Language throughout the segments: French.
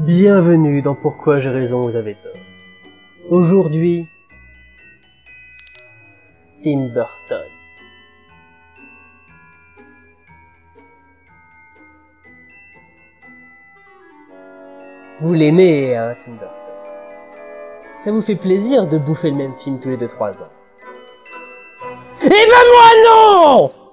Bienvenue dans Pourquoi j'ai raison, vous avez tort. Aujourd'hui, Tim Burton. Vous l'aimez, hein, Tim Burton. Ça vous fait plaisir de bouffer le même film tous les 2-3 ans. Eh ben moi non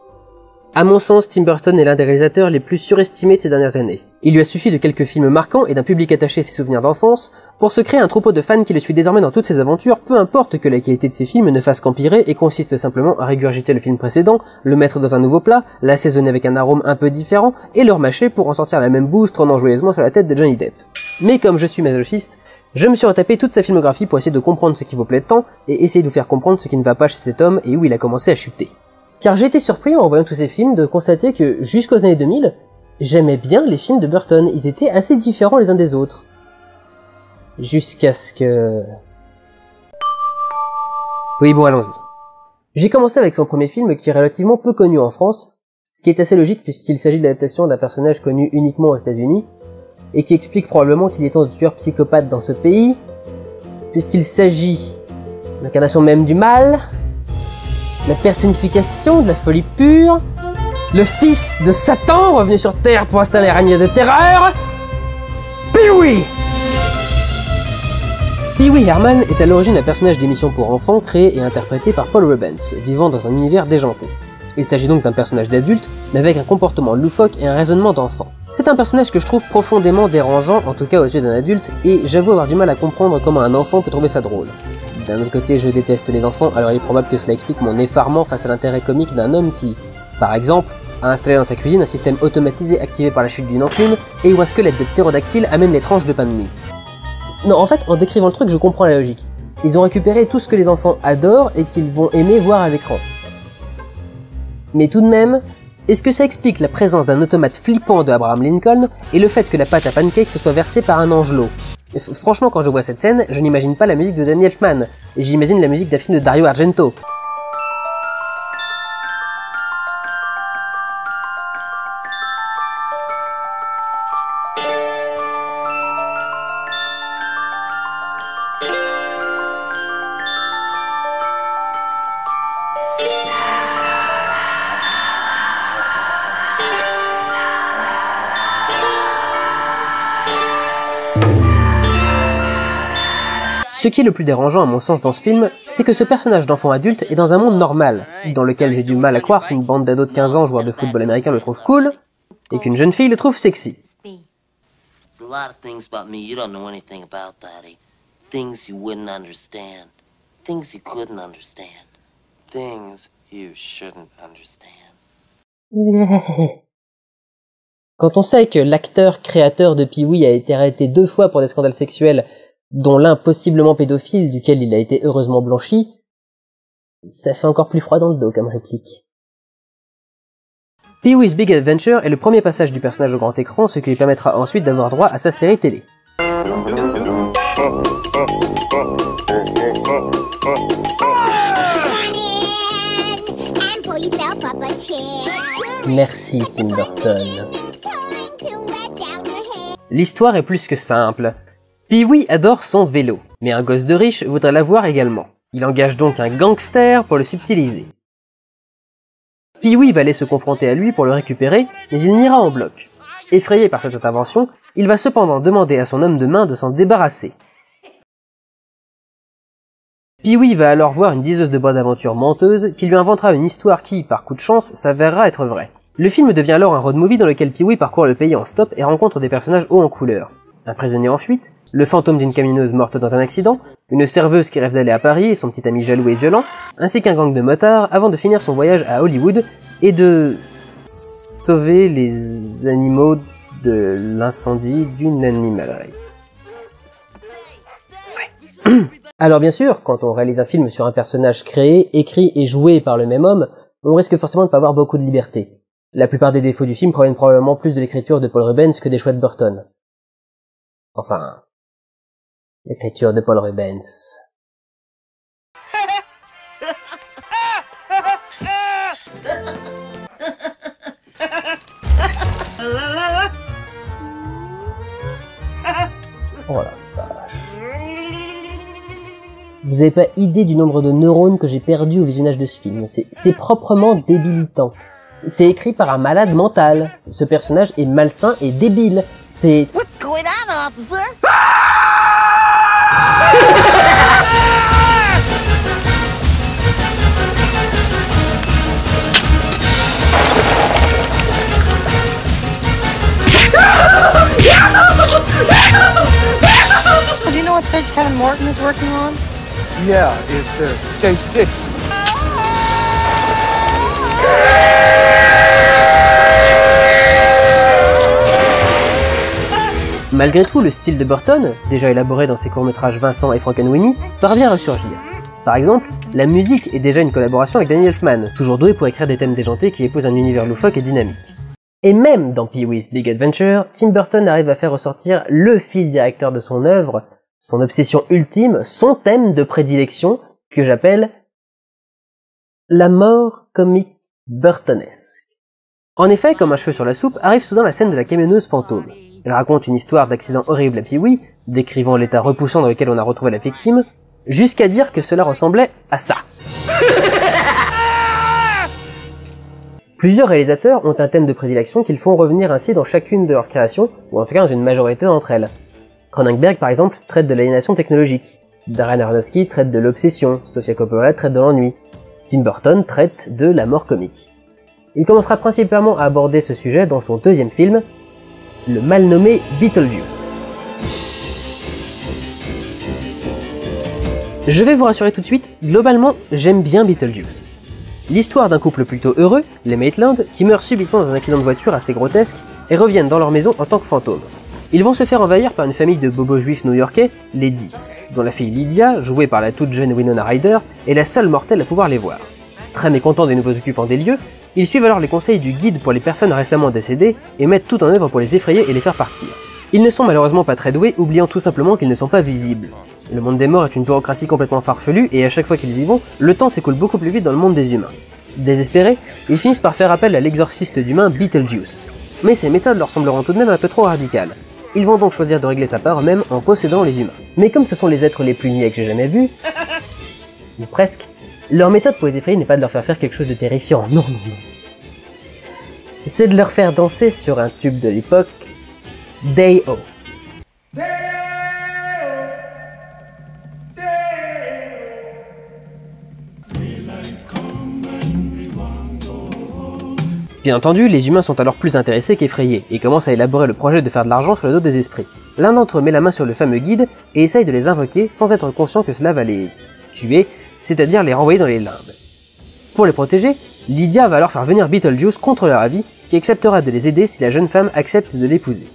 à mon sens, Tim Burton est l'un des réalisateurs les plus surestimés de ces dernières années. Il lui a suffi de quelques films marquants et d'un public attaché à ses souvenirs d'enfance pour se créer un troupeau de fans qui le suit désormais dans toutes ses aventures, peu importe que la qualité de ses films ne fasse qu'empirer et consiste simplement à régurgiter le film précédent, le mettre dans un nouveau plat, l'assaisonner avec un arôme un peu différent et le remâcher pour en sortir la même bouse trônant joyeusement sur la tête de Johnny Depp. Mais comme je suis masochiste, je me suis retapé toute sa filmographie pour essayer de comprendre ce qui vous plaît tant et essayer de vous faire comprendre ce qui ne va pas chez cet homme et où il a commencé à chuter. Car j'ai été surpris en voyant tous ces films de constater que jusqu'aux années 2000, j'aimais bien les films de Burton, ils étaient assez différents les uns des autres. Jusqu'à ce que... Oui bon allons-y. J'ai commencé avec son premier film qui est relativement peu connu en France, ce qui est assez logique puisqu'il s'agit de l'adaptation d'un personnage connu uniquement aux États-Unis, et qui explique probablement qu'il est temps de tueur psychopathe dans ce pays, puisqu'il s'agit l'incarnation même du mal, la personnification de la folie pure, le fils de Satan revenu sur Terre pour installer un règne de terreur, Pee-wee Pee-wee Herman est à l'origine un personnage d'émission pour enfants créé et interprété par Paul Rubens, vivant dans un univers déjanté. Il s'agit donc d'un personnage d'adulte, mais avec un comportement loufoque et un raisonnement d'enfant. C'est un personnage que je trouve profondément dérangeant, en tout cas aux yeux d'un adulte, et j'avoue avoir du mal à comprendre comment un enfant peut trouver ça drôle. D'un autre côté, je déteste les enfants, alors il est probable que cela explique mon effarement face à l'intérêt comique d'un homme qui, par exemple, a installé dans sa cuisine un système automatisé activé par la chute d'une enclume et où un squelette de ptérodactyle amène les tranches de pain de mie. Non, en fait, en décrivant le truc, je comprends la logique. Ils ont récupéré tout ce que les enfants adorent et qu'ils vont aimer voir à l'écran. Mais tout de même, est-ce que ça explique la présence d'un automate flippant de Abraham Lincoln et le fait que la pâte à pancake se soit versée par un angelot? Franchement, quand je vois cette scène, je n'imagine pas la musique de Danny Elfman, j'imagine la musique d'un film de Dario Argento. Ce qui est le plus dérangeant à mon sens dans ce film, c'est que ce personnage d'enfant adulte est dans un monde normal, dans lequel j'ai du mal à croire qu'une bande d'ados de 15 ans joueurs de football américain le trouve cool, et qu'une jeune fille le trouve sexy. Quand on sait que l'acteur créateur de Pee-wee a été arrêté deux fois pour des scandales sexuels dont l'un possiblement pédophile, duquel il a été heureusement blanchi, ça fait encore plus froid dans le dos comme réplique. Pee-wee's Big Adventure est le premier passage du personnage au grand écran, ce qui lui permettra ensuite d'avoir droit à sa série télé. Merci Tim Burton. L'histoire est plus que simple. Pee-wee adore son vélo, mais un gosse de riche voudrait l'avoir également. Il engage donc un gangster pour le subtiliser. Pee-wee va aller se confronter à lui pour le récupérer, mais il n'ira en bloc. Effrayé par cette intervention, il va cependant demander à son homme de main de s'en débarrasser. Pee-wee va alors voir une diseuse de bois d'aventure menteuse qui lui inventera une histoire qui, par coup de chance, s'avérera être vraie. Le film devient alors un road movie dans lequel Pee-wee parcourt le pays en stop et rencontre des personnages hauts en couleur un prisonnier en fuite, le fantôme d'une camionneuse morte dans un accident, une serveuse qui rêve d'aller à Paris et son petit ami jaloux et violent, ainsi qu'un gang de motards avant de finir son voyage à Hollywood et de sauver les animaux de l'incendie d'une animalerie. Alors bien sûr, quand on réalise un film sur un personnage créé, écrit et joué par le même homme, on risque forcément de pas avoir beaucoup de liberté. La plupart des défauts du film proviennent probablement plus de l'écriture de Paul Rubens que des choix de Burton. Enfin, L'écriture de Paul Rubens. Oh. Vous avez pas idée du nombre de neurones que j'ai perdu au visionnage de ce film. C'est proprement débilitant. C'est écrit par un malade mental. Ce personnage est malsain et débile. C'est... What's going on, officer? Do you know what stage Kevin Morton is working on? Yeah, it's uh, stage six. Malgré tout, le style de Burton, déjà élaboré dans ses courts-métrages Vincent et Frankenweenie, parvient à ressurgir. Par exemple, la musique est déjà une collaboration avec Danny Elfman, toujours doué pour écrire des thèmes déjantés qui épousent un univers loufoque et dynamique. Et même dans Pee-wee's Big Adventure, Tim Burton arrive à faire ressortir le fil directeur de son œuvre, son obsession ultime, son thème de prédilection, que j'appelle la mort comique burtonesque. En effet, comme un cheveu sur la soupe, arrive soudain la scène de la camionneuse fantôme. Elle raconte une histoire d'accident horrible à Pee-wee, décrivant l'état repoussant dans lequel on a retrouvé la victime, jusqu'à dire que cela ressemblait à ça. Plusieurs réalisateurs ont un thème de prédilection qu'ils font revenir ainsi dans chacune de leurs créations, ou en tout cas dans une majorité d'entre elles. Cronenberg par exemple traite de l'aliénation technologique, Darren Aronofsky traite de l'obsession, Sofia Coppola traite de l'ennui, Tim Burton traite de la mort comique. Il commencera principalement à aborder ce sujet dans son deuxième film, le mal nommé Beetlejuice. Je vais vous rassurer tout de suite, globalement, j'aime bien Beetlejuice. L'histoire d'un couple plutôt heureux, les Maitland, qui meurent subitement dans un accident de voiture assez grotesque et reviennent dans leur maison en tant que fantômes. Ils vont se faire envahir par une famille de bobos juifs new-yorkais, les Dietz, dont la fille Lydia, jouée par la toute jeune Winona Ryder, est la seule mortelle à pouvoir les voir. Très mécontents des nouveaux occupants des lieux, ils suivent alors les conseils du guide pour les personnes récemment décédées et mettent tout en œuvre pour les effrayer et les faire partir. Ils ne sont malheureusement pas très doués, oubliant tout simplement qu'ils ne sont pas visibles. Le monde des morts est une bureaucratie complètement farfelue et à chaque fois qu'ils y vont, le temps s'écoule beaucoup plus vite dans le monde des humains. Désespérés, ils finissent par faire appel à l'exorciste d'humains Beetlejuice. Mais ces méthodes leur sembleront tout de même un peu trop radicales. Ils vont donc choisir de régler sa part même en possédant les humains. Mais comme ce sont les êtres les plus niais que j'ai jamais vus, ou presque, leur méthode pour les effrayer n'est pas de leur faire faire quelque chose de terrifiant, non, non, non. C'est de leur faire danser sur un tube de l'époque, Day-O. Bien entendu, les humains sont alors plus intéressés qu'effrayés, et commencent à élaborer le projet de faire de l'argent sur le dos des esprits. L'un d'entre eux met la main sur le fameux guide et essaye de les invoquer sans être conscient que cela va les tuer, c'est-à-dire les renvoyer dans les limbes. Pour les protéger, Lydia va alors faire venir Beetlejuice contre leur avis, qui acceptera de les aider si la jeune femme accepte de l'épouser.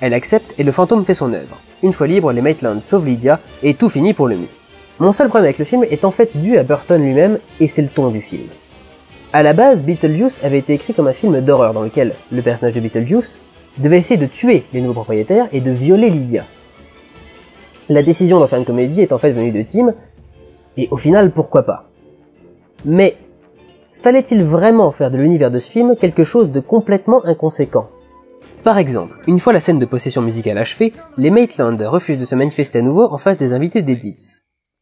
Elle accepte et le fantôme fait son œuvre. Une fois libre, les Maitland sauvent Lydia et tout finit pour le mieux. Mon seul problème avec le film est en fait dû à Burton lui-même et c'est le ton du film. À la base, Beetlejuice avait été écrit comme un film d'horreur dans lequel le personnage de Beetlejuice devait essayer de tuer les nouveaux propriétaires et de violer Lydia. La décision d'en faire une comédie est en fait venue de Tim, et au final, pourquoi pas. Mais fallait-il vraiment faire de l'univers de ce film quelque chose de complètement inconséquent Par exemple, une fois la scène de possession musicale achevée, les Maitland refusent de se manifester à nouveau en face des invités des.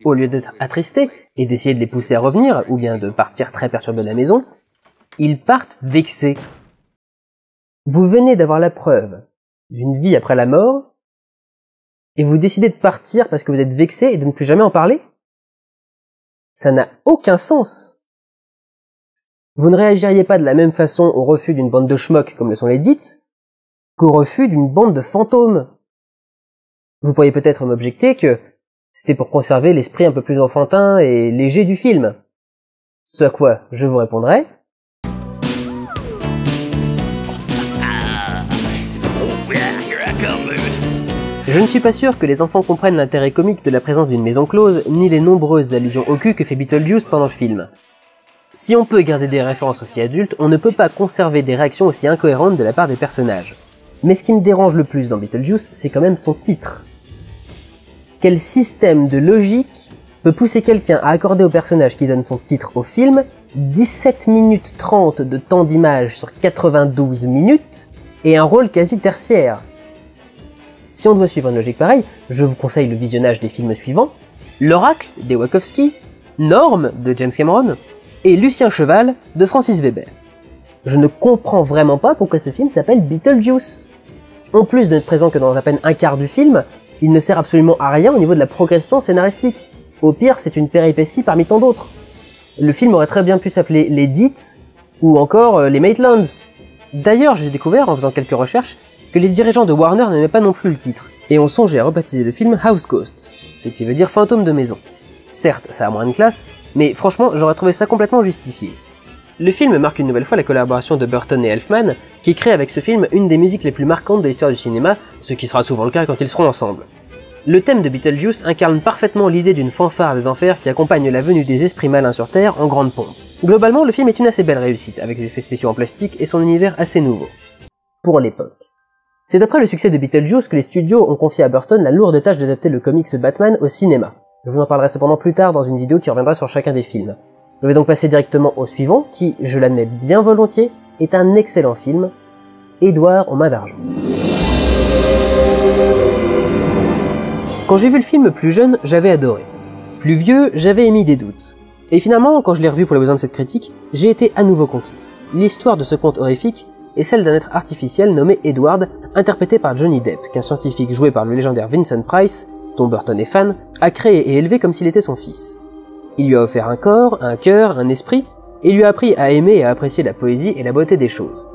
Au lieu d'être attristés et d'essayer de les pousser à revenir, ou bien de partir très perturbés de la maison, ils partent vexés. Vous venez d'avoir la preuve d'une vie après la mort, et vous décidez de partir parce que vous êtes vexé et de ne plus jamais en parler Ça n'a aucun sens. Vous ne réagiriez pas de la même façon au refus d'une bande de schmucks comme le sont les Dietz qu'au refus d'une bande de fantômes. Vous pourriez peut-être m'objecter que c'était pour conserver l'esprit un peu plus enfantin et léger du film. Ce à quoi je vous répondrai. Je ne suis pas sûr que les enfants comprennent l'intérêt comique de la présence d'une maison close, ni les nombreuses allusions au cul que fait Beetlejuice pendant le film. Si on peut garder des références aussi adultes, on ne peut pas conserver des réactions aussi incohérentes de la part des personnages. Mais ce qui me dérange le plus dans Beetlejuice, c'est quand même son titre. Quel système de logique peut pousser quelqu'un à accorder au personnage qui donne son titre au film 17 minutes 30 de temps d'image sur 92 minutes et un rôle quasi tertiaire? Si on doit suivre une logique pareille, je vous conseille le visionnage des films suivants L'Oracle des Wachowski, Norme de James Cameron et Lucien Cheval de Francis Weber. Je ne comprends vraiment pas pourquoi ce film s'appelle Beetlejuice. En plus d'être présent que dans à peine un quart du film, il ne sert absolument à rien au niveau de la progression scénaristique. Au pire, c'est une péripétie parmi tant d'autres. Le film aurait très bien pu s'appeler Les Dites ou encore euh, Les Maitlands. D'ailleurs, j'ai découvert en faisant quelques recherches que les dirigeants de Warner n'aimaient pas non plus le titre, et ont songé à rebaptiser le film House Ghosts, ce qui veut dire fantôme de maison. Certes, ça a moins de classe, mais franchement, j'aurais trouvé ça complètement justifié. Le film marque une nouvelle fois la collaboration de Burton et Elfman, qui crée avec ce film une des musiques les plus marquantes de l'histoire du cinéma, ce qui sera souvent le cas quand ils seront ensemble. Le thème de Beetlejuice incarne parfaitement l'idée d'une fanfare des enfers qui accompagne la venue des esprits malins sur Terre en grande pompe. Globalement, le film est une assez belle réussite, avec des effets spéciaux en plastique et son univers assez nouveau. Pour l'époque. C'est après le succès de Beetlejuice que les studios ont confié à Burton la lourde tâche d'adapter le comics Batman au cinéma. Je vous en parlerai cependant plus tard dans une vidéo qui reviendra sur chacun des films. Je vais donc passer directement au suivant, qui, je l'admets bien volontiers, est un excellent film, Édouard aux mains d'argent. Quand j'ai vu le film plus jeune, j'avais adoré. Plus vieux, j'avais émis des doutes. Et finalement, quand je l'ai revu pour les besoins de cette critique, j'ai été à nouveau conquis. L'histoire de ce conte horrifique est celle d'un être artificiel nommé Edward, interprété par Johnny Depp, qu'un scientifique joué par le légendaire Vincent Price, dont Burton est fan, a créé et élevé comme s'il était son fils. Il lui a offert un corps, un cœur, un esprit, et lui a appris à aimer et à apprécier la poésie et la beauté des choses.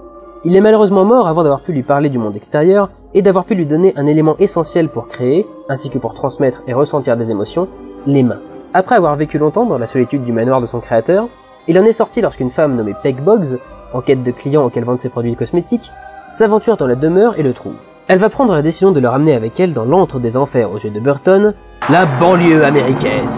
Il est malheureusement mort avant d'avoir pu lui parler du monde extérieur et d'avoir pu lui donner un élément essentiel pour créer, ainsi que pour transmettre et ressentir des émotions, les mains. Après avoir vécu longtemps dans la solitude du manoir de son créateur, il en est sorti lorsqu'une femme nommée Peg Boggs, en quête de clients auxquels vendre ses produits cosmétiques, s'aventure dans la demeure et le trouve. Elle va prendre la décision de le ramener avec elle dans l'antre des enfers aux yeux de Burton, la banlieue américaine.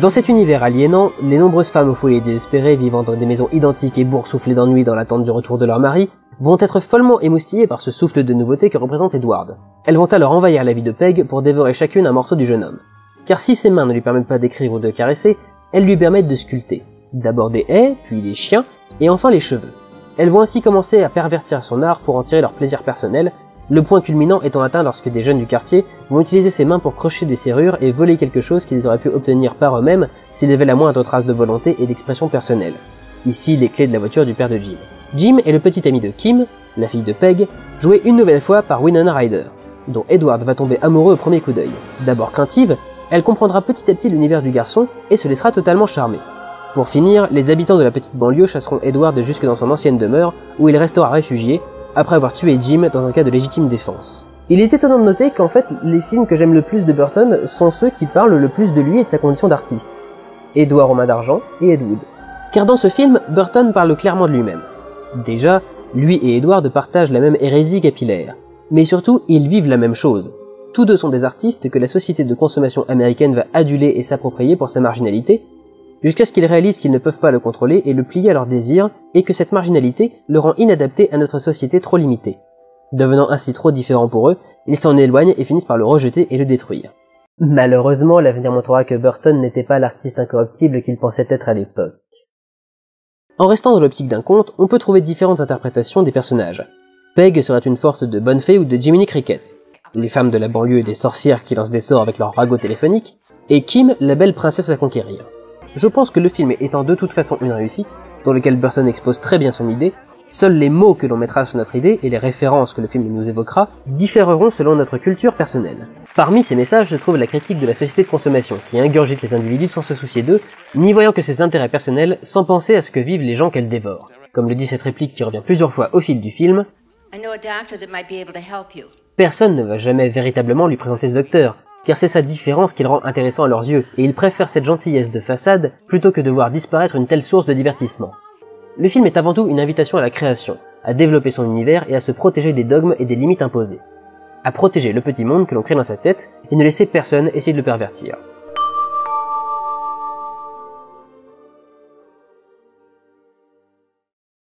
Dans cet univers aliénant, les nombreuses femmes au foyer désespérées vivant dans des maisons identiques et boursouflées d'ennui dans l'attente du retour de leur mari vont être follement émoustillées par ce souffle de nouveauté que représente Edward. Elles vont alors envahir la vie de Peg pour dévorer chacune un morceau du jeune homme. Car si ses mains ne lui permettent pas d'écrire ou de caresser, elles lui permettent de sculpter. D'abord des haies, puis des chiens, et enfin les cheveux. Elles vont ainsi commencer à pervertir son art pour en tirer leur plaisir personnel, le point culminant étant atteint lorsque des jeunes du quartier vont utiliser ses mains pour crocher des serrures et voler quelque chose qu'ils auraient pu obtenir par eux-mêmes s'ils avaient la moindre trace de volonté et d'expression personnelle. Ici, les clés de la voiture du père de Jim. Jim est le petit ami de Kim, la fille de Peg, joué une nouvelle fois par Winona Ryder, dont Edward va tomber amoureux au premier coup d'œil. D'abord craintive, elle comprendra petit à petit l'univers du garçon et se laissera totalement charmer. Pour finir, les habitants de la petite banlieue chasseront Edward jusque dans son ancienne demeure, où il restera réfugié, après avoir tué Jim dans un cas de légitime défense. Il est étonnant de noter qu'en fait, les films que j'aime le plus de Burton sont ceux qui parlent le plus de lui et de sa condition d'artiste. Edward aux mains d'argent et Ed. Car dans ce film, Burton parle clairement de lui-même. Déjà, lui et Edward partagent la même hérésie capillaire. Mais surtout, ils vivent la même chose. Tous deux sont des artistes que la société de consommation américaine va aduler et s'approprier pour sa marginalité, jusqu'à ce qu'ils réalisent qu'ils ne peuvent pas le contrôler et le plier à leurs désirs, et que cette marginalité le rend inadapté à notre société trop limitée. Devenant ainsi trop différent pour eux, ils s'en éloignent et finissent par le rejeter et le détruire. Malheureusement, l'avenir montrera que Burton n'était pas l'artiste incorruptible qu'il pensait être à l'époque. En restant dans l'optique d'un conte, on peut trouver différentes interprétations des personnages. Peg serait une forte de bonne fée ou de Jiminy Cricket, les femmes de la banlieue et des sorcières qui lancent des sorts avec leurs ragots téléphoniques, et Kim, la belle princesse à conquérir. Je pense que le film étant de toute façon une réussite, dans lequel Burton expose très bien son idée, seuls les mots que l'on mettra sur notre idée et les références que le film nous évoquera différeront selon notre culture personnelle. Parmi ces messages se trouve la critique de la société de consommation, qui ingurgite les individus sans se soucier d'eux, n'y voyant que ses intérêts personnels, sans penser à ce que vivent les gens qu'elle dévore. Comme le dit cette réplique qui revient plusieurs fois au fil du film, Personne ne va jamais véritablement lui présenter ce docteur, car c'est sa différence qui le rend intéressant à leurs yeux, et ils préfèrent cette gentillesse de façade plutôt que de voir disparaître une telle source de divertissement. Le film est avant tout une invitation à la création, à développer son univers et à se protéger des dogmes et des limites imposées. À protéger le petit monde que l'on crée dans sa tête et ne laisser personne essayer de le pervertir.